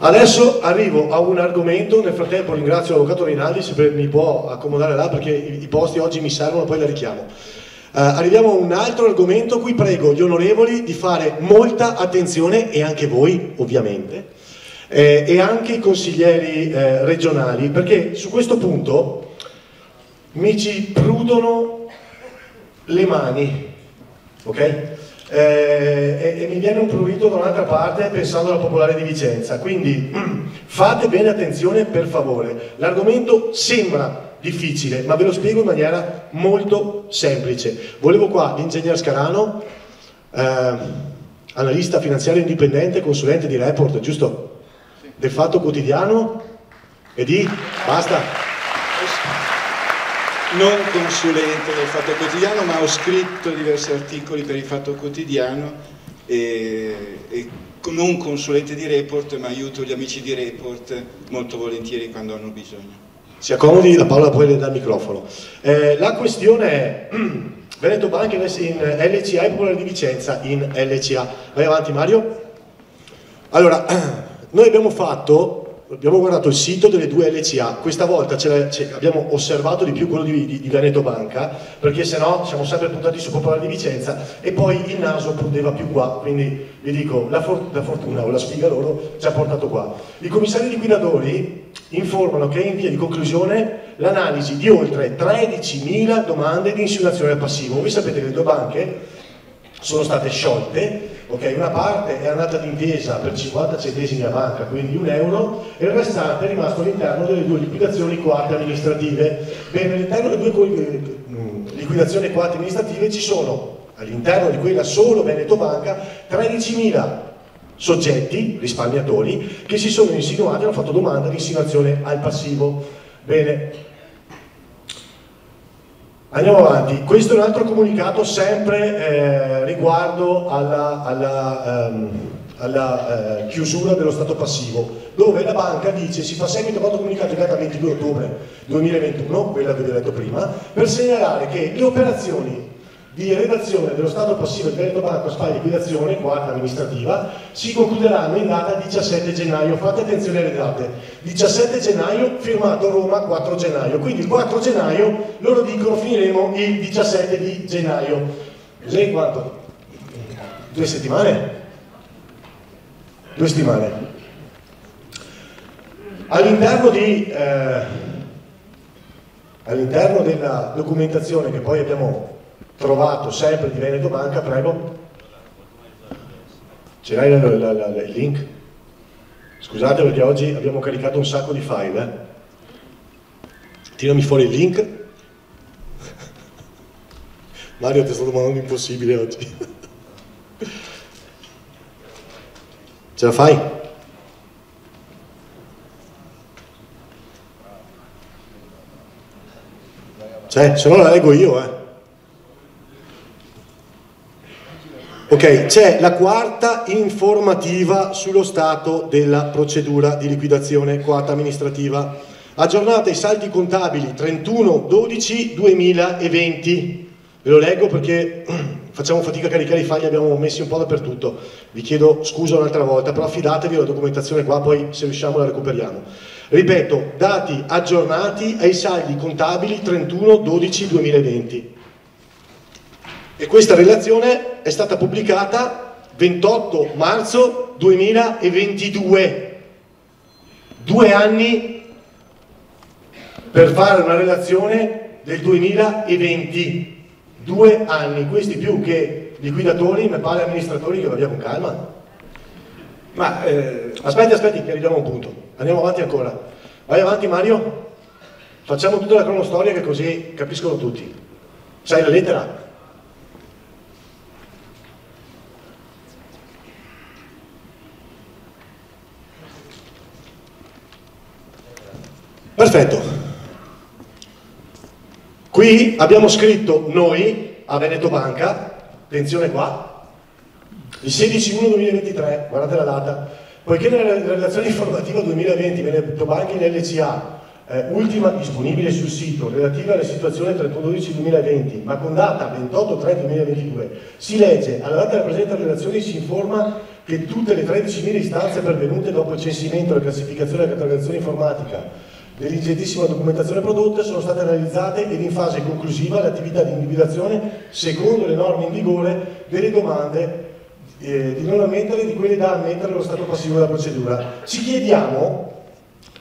Adesso arrivo a un argomento, nel frattempo ringrazio l'avvocato Rinaldi se mi può accomodare là perché i, posti oggi mi servono, poi la richiamo. Uh, arriviamo a un altro argomento a cui prego gli onorevoli di fare molta attenzione e anche voi ovviamente eh, e anche i consiglieri eh, regionali perché su questo punto mi ci prudono le mani, ok? Eh, e, e, mi viene un prurito da un'altra parte pensando alla popolare di Vicenza, quindi fate bene attenzione per favore, l'argomento sembra difficile ma ve lo spiego in maniera molto semplice. Volevo qua l'ingegner Scarano, eh, analista finanziario indipendente, consulente di report, giusto? Del Fatto Quotidiano? E di... basta non consulente del Fatto Quotidiano, ma ho scritto diversi articoli per il Fatto Quotidiano e, e non consulente di Report, ma aiuto gli amici di Report molto volentieri quando hanno bisogno. Si accomodi, la parola poi le dà il microfono. Eh, la questione è Veneto Banca in LCA e Popolare di Vicenza in LCA. Vai avanti Mario. Allora, noi abbiamo fatto abbiamo guardato il sito delle due LCA, questa volta abbiamo osservato di più quello di, di, di Veneto Banca, perché se no siamo sempre puntati su Popolare di Vicenza e poi il naso prudeva più qua, quindi vi dico, la, for la fortuna o la sfiga loro ci ha portato qua. I commissari liquidatori informano che è in via di conclusione l'analisi di oltre 13.000 domande di insinuazione al passivo. Voi sapete che le due banche sono state sciolte Okay, una parte è andata d'intesa per 50 centesimi a banca, quindi un euro, e il restante è rimasto all'interno delle due liquidazioni coate amministrative. Bene, all'interno delle due mm, liquidazioni coate amministrative ci sono, all'interno di quella solo Veneto Banca, 13.000 soggetti, risparmiatori, che si sono insinuati e hanno fatto domanda di insinuazione al passivo. Bene, Andiamo avanti, questo è un altro comunicato sempre eh, riguardo alla, alla, um, alla uh, chiusura dello stato passivo, dove la banca dice si fa seguito a quanto comunicato in data 22 ottobre 2021, quella che vi ho detto prima, per segnalare che le operazioni di redazione dello stato passivo del Veneto Banco SPA liquidazione, quarta amministrativa, si concluderanno in data 17 gennaio. Fate attenzione alle date. 17 gennaio, firmato Roma 4 gennaio. Quindi il 4 gennaio, loro dicono finiremo il 17 di gennaio. Cos'è quanto? Due settimane? Due settimane. All'interno di... Eh, all'interno della documentazione che poi abbiamo trovato sempre di Veneto Banca, prego. Ce l'hai il link? Scusate perché oggi abbiamo caricato un sacco di file. Eh? Tirami fuori il link. Mario ti sto domandando impossibile oggi. Ce la fai? Cioè, se no la leggo io, eh. Ok, c'è la quarta informativa sullo stato della procedura di liquidazione coata amministrativa. Aggiornata i saldi contabili 31-12-2020. Ve lo leggo perché facciamo fatica a caricare i file, li abbiamo messi un po' dappertutto. Vi chiedo scusa un'altra volta, però affidatevi alla documentazione qua, poi se riusciamo la recuperiamo. Ripeto, dati aggiornati ai saldi contabili 31-12-2020 e questa relazione è stata pubblicata 28 marzo 2022 due anni per fare una relazione del 2020 due anni, questi più che liquidatori, mi pare amministratori che con calma. Ma eh, aspetti, aspetti che arriviamo a un punto. Andiamo avanti ancora. Vai avanti Mario. Facciamo tutta la cronostoria che così capiscono tutti. Sai la lettera? Perfetto. Qui abbiamo scritto noi a Veneto Banca, attenzione qua, il 16-1-2023, guardate la data, poiché nella relazione informativa 2020 Veneto Banca in LCA, eh, ultima disponibile sul sito, relativa alla situazione 31-12-2020, ma con data 28-3-2022, si legge, alla data della presente relazione si informa che tutte le 13.000 istanze pervenute dopo il censimento, la classificazione e la catalogazione informatica dell'ingentissima documentazione prodotta sono state realizzate ed in fase conclusiva le attività di individuazione secondo le norme in vigore delle domande eh, di non ammettere di quelle da ammettere allo stato passivo della procedura. Ci chiediamo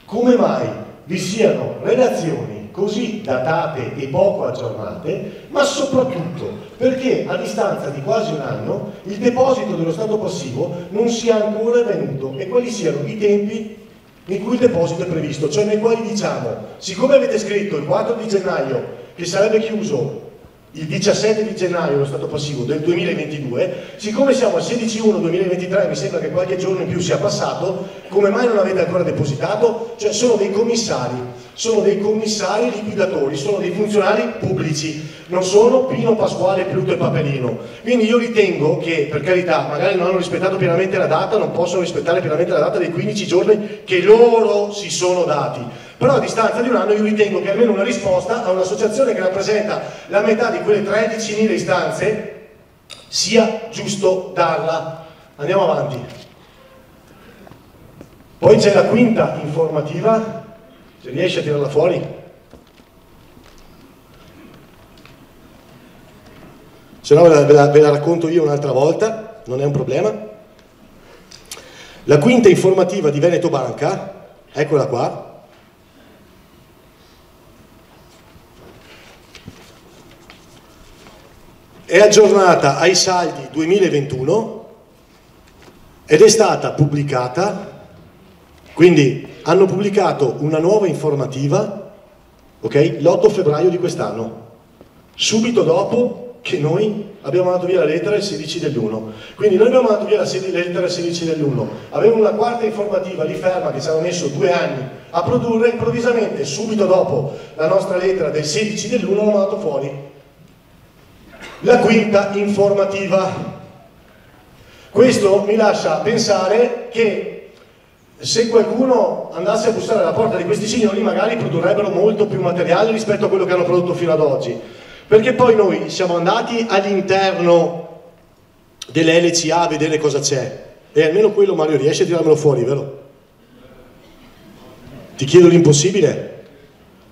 come mai vi siano relazioni così datate e poco aggiornate, ma soprattutto perché a distanza di quasi un anno il deposito dello stato passivo non sia ancora avvenuto e quali siano i tempi in cui il deposito è previsto, cioè nei quali diciamo, siccome avete scritto il 4 di gennaio che sarebbe chiuso il 17 di gennaio lo stato passivo del 2022, siccome siamo al 16-1-2023, mi sembra che qualche giorno in più sia passato, come mai non avete ancora depositato? Cioè sono dei commissari, sono dei commissari liquidatori, sono dei funzionari pubblici, non sono Pino, Pasquale, Pluto e Papelino. Quindi io ritengo che, per carità, magari non hanno rispettato pienamente la data, non possono rispettare pienamente la data dei 15 giorni che loro si sono dati però a distanza di un anno io ritengo che almeno una risposta a un'associazione che rappresenta la metà di quelle 13.000 istanze sia giusto darla. Andiamo avanti. Poi c'è la quinta informativa, se riesci a tirarla fuori. Se no ve la, ve, la, ve la racconto io un'altra volta, non è un problema. La quinta informativa di Veneto Banca, eccola qua, è aggiornata ai saldi 2021 ed è stata pubblicata, quindi hanno pubblicato una nuova informativa okay, l'8 febbraio di quest'anno, subito dopo che noi abbiamo mandato via la lettera il 16 dell'1. Quindi noi abbiamo mandato via la lettera il 16 dell'1, avevamo una quarta informativa lì ferma che ci hanno messo due anni a produrre, improvvisamente subito dopo la nostra lettera del 16 dell'1 l'ho mandato fuori la quinta informativa. Questo mi lascia pensare che se qualcuno andasse a bussare alla porta di questi signori magari produrrebbero molto più materiale rispetto a quello che hanno prodotto fino ad oggi. Perché poi noi siamo andati all'interno delle LCA a vedere cosa c'è. E almeno quello Mario riesce a tirarmelo fuori, vero? Ti chiedo l'impossibile?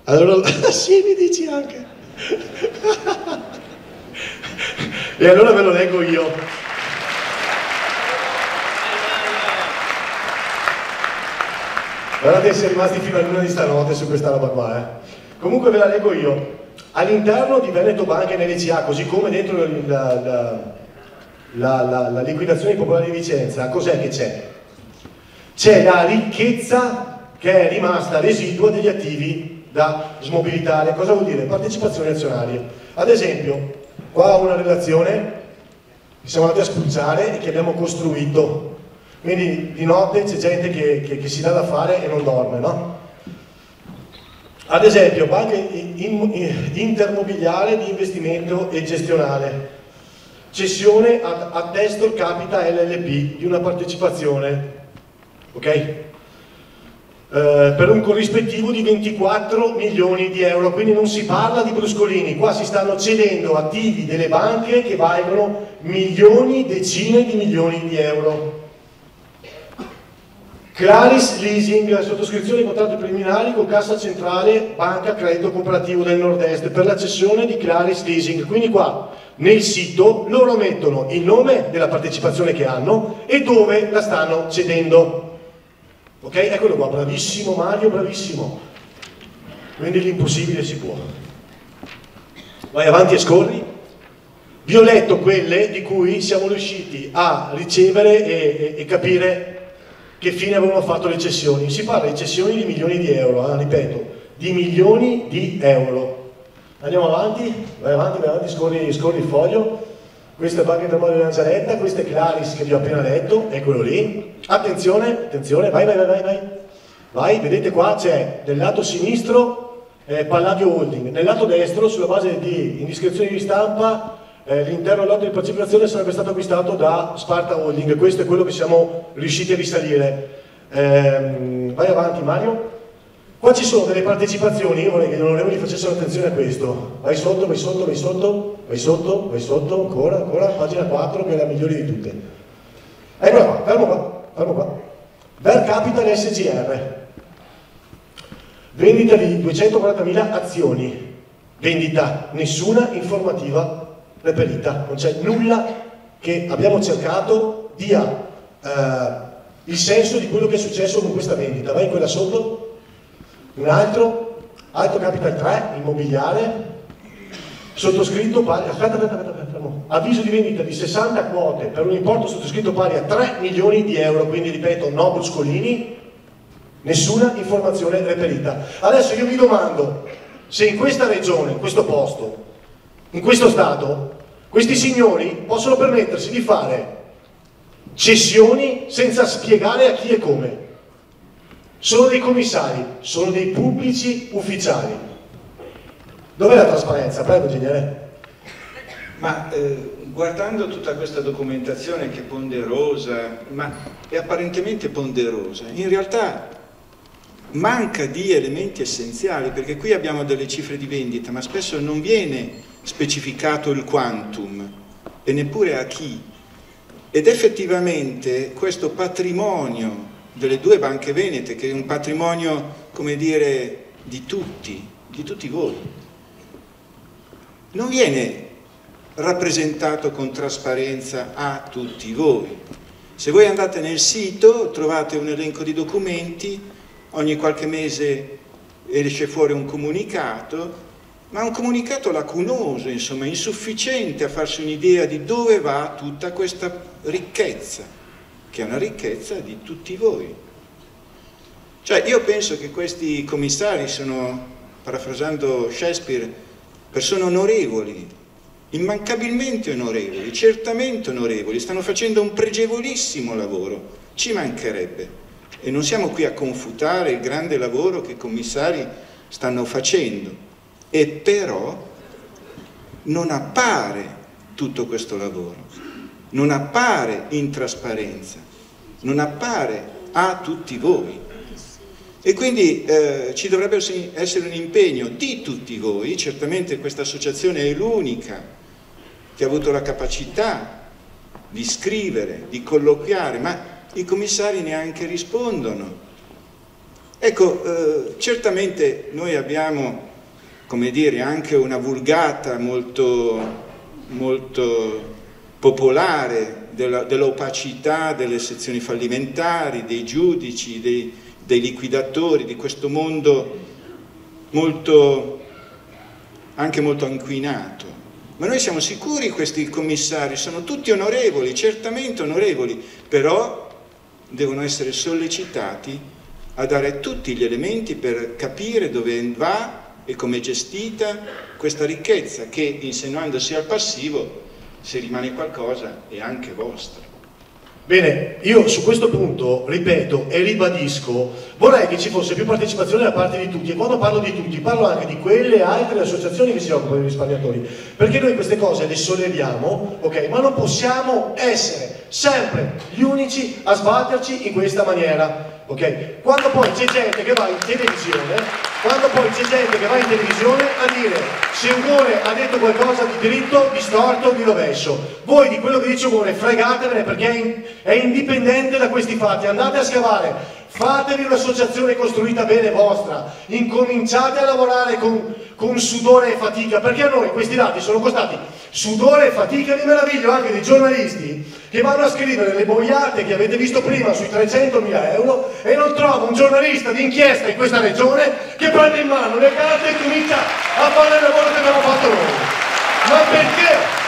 Allora, sì, mi dici anche. E allora ve lo leggo io. Guardate essere rimasti fino a luna di stanotte su questa roba qua. Eh. Comunque ve la leggo io. All'interno di Veneto Banca e NLCA, così come dentro la, la, la, la liquidazione popolare di Vicenza, cos'è che c'è? C'è la ricchezza che è rimasta residua degli attivi da smobilitare. Cosa vuol dire? Partecipazioni azionarie. Ad esempio, Qua ho una relazione che siamo andati a spulciare e che abbiamo costruito. Quindi di notte c'è gente che, che, che, si dà da fare e non dorme, no? Ad esempio, banca intermobiliare di investimento e gestionale. Cessione a, a Testor Capita LLP di una partecipazione. Ok? Eh, per un corrispettivo di 24 milioni di euro, quindi non si parla di bruscolini, qua si stanno cedendo attivi delle banche che valgono milioni, decine di milioni di euro. Claris Leasing, sottoscrizione di contratti preliminari con Cassa Centrale Banca Credito Cooperativo del Nord-Est per la cessione di Claris Leasing. Quindi qua nel sito loro mettono il nome della partecipazione che hanno e dove la stanno cedendo. Ok? Eccolo qua, bravissimo Mario, bravissimo. Quindi l'impossibile si può. Vai avanti e scorri. Vi ho letto quelle di cui siamo riusciti a ricevere e, e, e capire che fine avevano fatto le cessioni. Si parla di cessioni di milioni di euro, eh? ripeto, di milioni di euro. Andiamo avanti, vai avanti, vai avanti, scorri, scorri il foglio. Questo è Banca Intermodale di Lanzaretta, questo è Claris che vi ho appena letto, eccolo lì. Attenzione, attenzione, vai, vai, vai, vai, vai. Vedete qua c'è del lato sinistro eh, Palladio Holding, nel lato destro sulla base di indiscrezioni di stampa eh, l'interno lato di partecipazione sarebbe stato acquistato da Sparta Holding, questo è quello che siamo riusciti a risalire. Eh, vai avanti Mario. Qua ci sono delle partecipazioni, io vorrei che gli onorevoli facessero attenzione a questo. Vai sotto, vai sotto, vai sotto, vai sotto, vai sotto, ancora, ancora, pagina 4 che è la migliore di tutte. Eccola qua, fermo qua, fermo qua. Ver Capital SGR. Vendita di 240.000 azioni. Vendita, nessuna informativa reperita. Non c'è nulla che abbiamo cercato dia eh, il senso di quello che è successo con questa vendita. Vai in quella sotto. Un altro, Alto Capital 3, immobiliare, sottoscritto pari, aspetta, aspetta, aspetta, aspetta, avviso di vendita di 60 quote per un importo sottoscritto pari a 3 milioni di euro, quindi ripeto, no bruscolini, nessuna informazione reperita. Adesso io mi domando se in questa regione, in questo posto, in questo Stato, questi signori possono permettersi di fare cessioni senza spiegare a chi e come. Sono dei commissari, sono dei pubblici ufficiali. Dov'è la trasparenza? Prego, ingegnere. Ma eh, guardando tutta questa documentazione che è ponderosa, ma è apparentemente ponderosa, in realtà manca di elementi essenziali, perché qui abbiamo delle cifre di vendita, ma spesso non viene specificato il quantum e neppure a chi. Ed effettivamente questo patrimonio delle due banche venete, che è un patrimonio, come dire, di tutti, di tutti voi, non viene rappresentato con trasparenza a tutti voi. Se voi andate nel sito trovate un elenco di documenti, ogni qualche mese esce fuori un comunicato, ma un comunicato lacunoso, insomma, insufficiente a farsi un'idea di dove va tutta questa ricchezza, che è una ricchezza di tutti voi. Cioè, io penso che questi commissari sono, parafrasando Shakespeare, persone onorevoli, immancabilmente onorevoli, certamente onorevoli, stanno facendo un pregevolissimo lavoro, ci mancherebbe. E non siamo qui a confutare il grande lavoro che i commissari stanno facendo, e però non appare tutto questo lavoro, non appare in trasparenza, non appare a tutti voi. E quindi eh, ci dovrebbe essere un impegno di tutti voi, certamente questa associazione è l'unica che ha avuto la capacità di scrivere, di colloquiare, ma i commissari neanche rispondono. Ecco, eh, certamente noi abbiamo, come dire, anche una vulgata molto, molto popolare dell'opacità delle sezioni fallimentari, dei giudici, dei, dei liquidatori, di questo mondo molto, anche molto inquinato. Ma noi siamo sicuri questi commissari sono tutti onorevoli, certamente onorevoli, però devono essere sollecitati a dare tutti gli elementi per capire dove va e come è gestita questa ricchezza che insinuandosi al passivo, se rimane qualcosa, è anche vostra. Bene, io su questo punto ripeto e ribadisco, vorrei che ci fosse più partecipazione da parte di tutti e quando parlo di tutti parlo anche di quelle altre associazioni che si occupano dei risparmiatori, perché noi queste cose le solleviamo, ok? Ma non possiamo essere sempre gli unici a sbatterci in questa maniera. Ok? Quando poi c'è gente che va in televisione, quando poi c'è gente che va in televisione a dire se Ugone ha detto qualcosa di dritto, di storto, di rovescio, voi di quello che dice Ugone fregatevene perché è indipendente da questi fatti, andate a scavare, fatevi un'associazione costruita bene vostra, incominciate a lavorare con, con sudore e fatica, perché a noi questi dati sono costati sudore e fatica di meraviglio anche dei giornalisti che vanno a scrivere le boiate che avete visto prima sui 300.000 euro e non trovo un giornalista d'inchiesta in questa regione che prende in mano le carte e comincia a fare il lavoro che abbiamo fatto noi. Ma perché?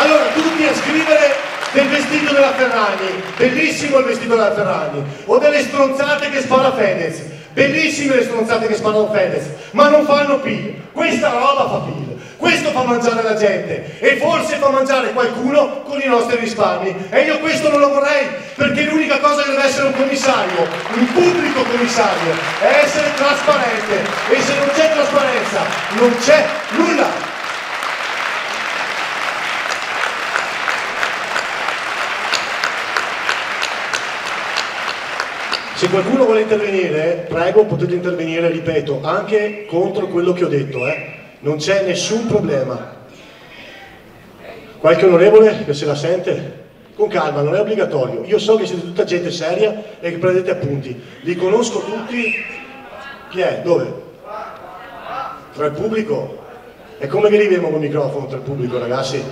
Allora tutti a scrivere del vestito della Ferragni, bellissimo il vestito della Ferragni, o delle stronzate che spara Fedez, bellissime le stronzate che sparano Fedez, ma non fanno PIL. Questa roba fa PIL, questo fa mangiare la gente. E forse fa mangiare qualcuno con i nostri risparmi. E io questo non lo vorrei perché l'unica cosa che deve essere un commissario, un pubblico commissario, è essere trasparente. E se non c'è trasparenza non c'è nulla. Se qualcuno vuole intervenire, prego, potete intervenire, ripeto, anche contro quello che ho detto. Eh. non c'è nessun problema. Qualche onorevole che se la sente? Con calma, non è obbligatorio. Io so che siete tutta gente seria e che prendete appunti. Li conosco tutti. Chi è? Dove? Tra il pubblico? E come vi arriviamo col microfono tra il pubblico, ragazzi?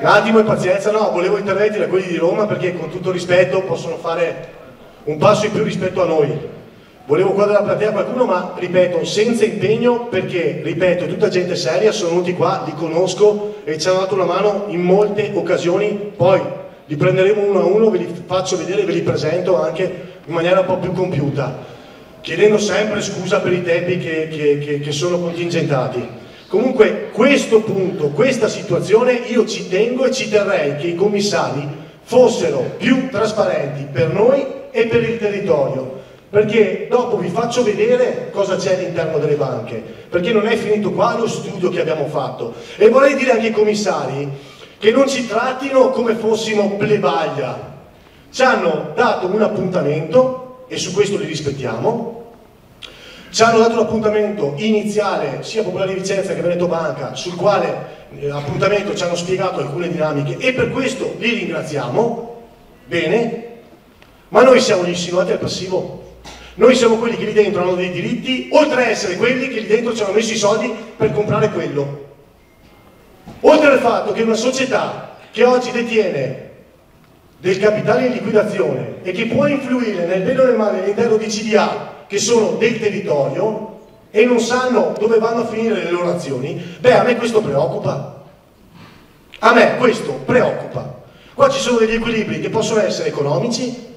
Un attimo e pazienza, no, volevo interventi da quelli di Roma perché con tutto rispetto possono fare un passo in più rispetto a noi. Volevo qua della platea qualcuno, ma ripeto, senza impegno perché, ripeto, è tutta gente seria, sono venuti qua, li conosco e ci hanno dato una mano in molte occasioni, poi li prenderemo uno a uno, ve li faccio vedere, ve li presento anche in maniera un po' più compiuta, chiedendo sempre scusa per i tempi che, che, che, che sono contingentati. Comunque questo punto, questa situazione, io ci tengo e ci terrei che i commissari fossero più trasparenti per noi e per il territorio, perché dopo vi faccio vedere cosa c'è all'interno delle banche, perché non è finito qua lo studio che abbiamo fatto. E vorrei dire anche ai commissari che non ci trattino come fossimo plebaglia. Ci hanno dato un appuntamento, e su questo li rispettiamo, ci hanno dato un appuntamento iniziale sia Popolare di Vicenza che Veneto Banca, sul quale eh, appuntamento ci hanno spiegato alcune dinamiche. E per questo li ringraziamo, bene, ma noi siamo gli insinuati al passivo. Noi siamo quelli che lì dentro hanno dei diritti, oltre a essere quelli che lì dentro ci hanno messo i soldi per comprare quello. Oltre al fatto che una società che oggi detiene del capitale in liquidazione e che può influire nel bene o nel male all'interno di CDA che sono del territorio e non sanno dove vanno a finire le loro azioni, beh a me questo preoccupa. A me questo preoccupa. Qua ci sono degli equilibri che possono essere economici,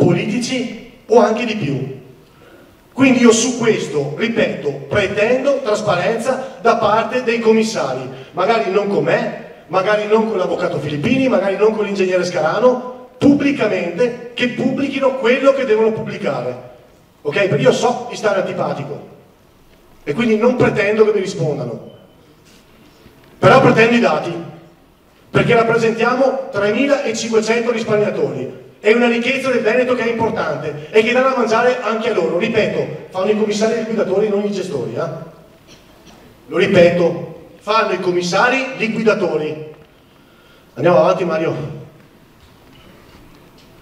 politici o anche di più. Quindi io su questo, ripeto, pretendo trasparenza da parte dei commissari, magari non con me, magari non con l'avvocato Filippini, magari non con l'ingegnere Scarano, pubblicamente, che pubblichino quello che devono pubblicare. Ok? Perché io so di stare antipatico e quindi non pretendo che mi rispondano. Però pretendo i dati, perché rappresentiamo 3.500 risparmiatori. È una ricchezza del Veneto che è importante e che danno a mangiare anche a loro. Ripeto, fanno i commissari liquidatori, non i gestori. Eh? Lo ripeto, fanno i commissari liquidatori. Andiamo avanti Mario.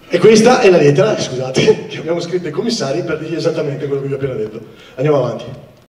E questa è la lettera, scusate, che abbiamo scritto ai commissari per dirgli esattamente quello che vi ho appena detto. Andiamo avanti.